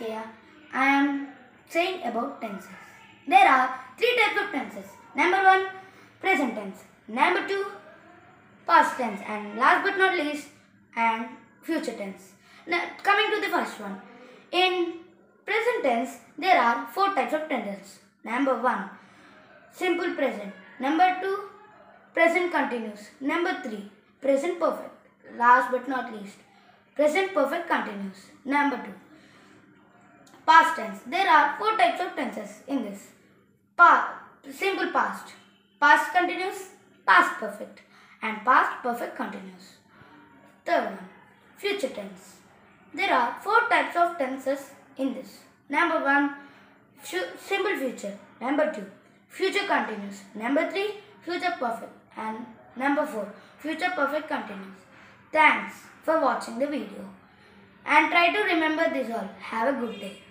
I am saying about tenses. There are three types of tenses. Number one, present tense. Number two, past tense. And last but not least, and future tense. Now, coming to the first one. In present tense, there are four types of tenses. Number one, simple present. Number two, present continuous. Number three, present perfect. Last but not least, present perfect continuous. Number two, past tense. There are four types of tenses in this. Pa- simple past, past continuous, past perfect, and past perfect continuous. Third one, future tense. There are four types of tenses in this. Number one, simple future. Number two, future continuous. Number three, future perfect. And number four, future perfect continuous. Thanks for watching the video. And try to remember this all. Have a good day.